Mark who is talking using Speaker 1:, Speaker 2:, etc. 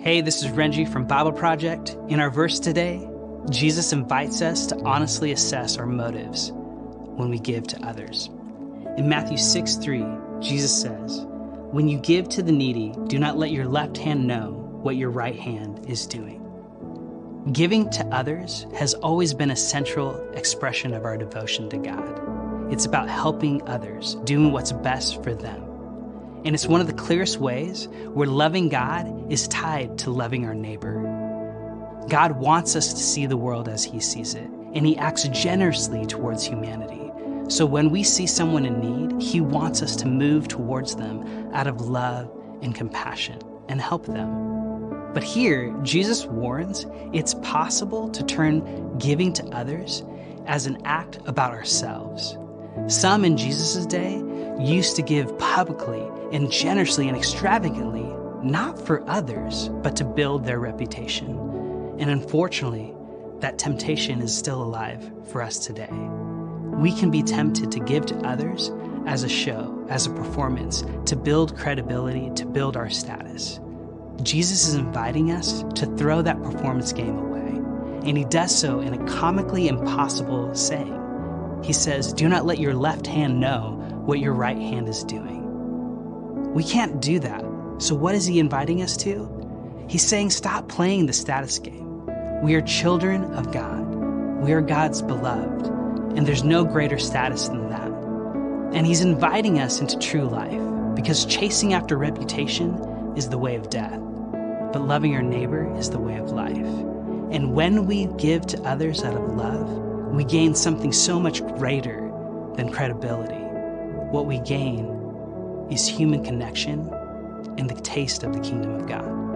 Speaker 1: Hey, this is Renji from Bible Project. In our verse today, Jesus invites us to honestly assess our motives when we give to others. In Matthew 6 3, Jesus says, When you give to the needy, do not let your left hand know what your right hand is doing. Giving to others has always been a central expression of our devotion to God. It's about helping others, doing what's best for them. And it's one of the clearest ways where loving God is tied to loving our neighbor. God wants us to see the world as He sees it, and He acts generously towards humanity. So when we see someone in need, He wants us to move towards them out of love and compassion and help them. But here, Jesus warns it's possible to turn giving to others as an act about ourselves. Some in Jesus' day used to give publicly and generously and extravagantly, not for others, but to build their reputation. And unfortunately, that temptation is still alive for us today. We can be tempted to give to others as a show, as a performance, to build credibility, to build our status. Jesus is inviting us to throw that performance game away, and he does so in a comically impossible saying. He says, Do not let your left hand know what your right hand is doing. We can't do that. So, what is he inviting us to? He's saying, Stop playing the status game. We are children of God, we are God's beloved, and there's no greater status than that. And he's inviting us into true life because chasing after reputation is the way of death, but loving our neighbor is the way of life. And when we give to others out of love, we gain something so much greater than credibility. What we gain is human connection and the taste of the kingdom of God.